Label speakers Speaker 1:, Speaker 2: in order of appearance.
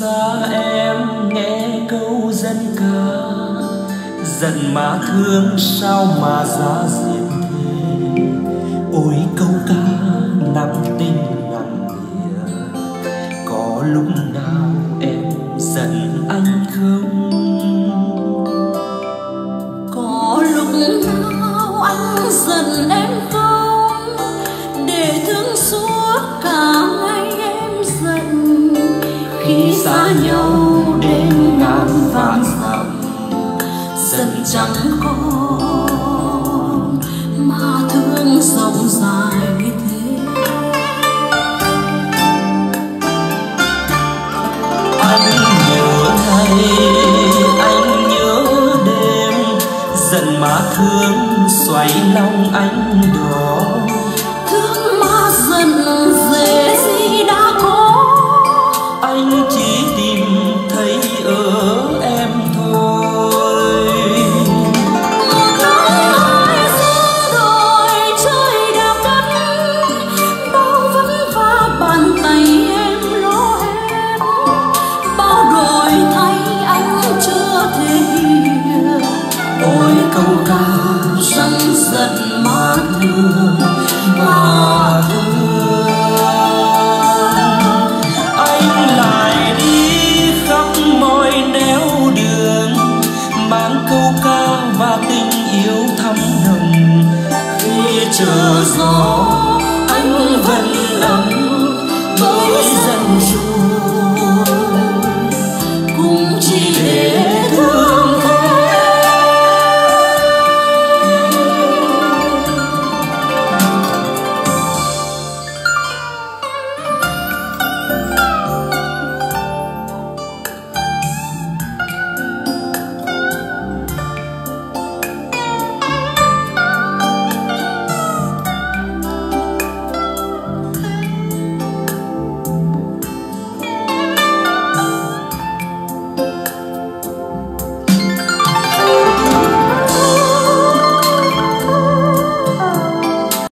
Speaker 1: xa em nghe câu dân ca, giận mà thương sao mà giá diệt thế? Ôi câu ca nặng tình nặng nghĩa, có lúc
Speaker 2: xa nhau đến ngàn vạn dặm, dần chẳng còn mà thương rộng dài thế.
Speaker 1: Anh nhớ ngày anh nhớ đêm, dần mà thương xoay lòng anh đó
Speaker 2: chờ gió
Speaker 1: anh vẫn lặng